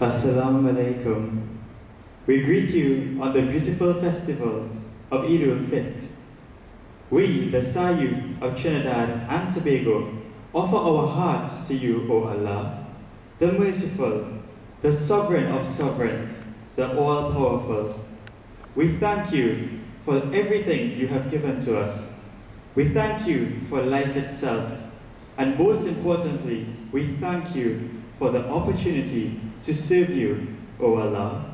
Assalamu alaikum. We greet you on the beautiful festival of Eid al-Fitr. We, the Sai Youth of Trinidad and Tobago, offer our hearts to you, O Allah, the merciful the sovereign of sovereigns, the all-powerful. We thank you for everything you have given to us. We thank you for life itself. And most importantly, we thank you for the opportunity to serve you, O Allah.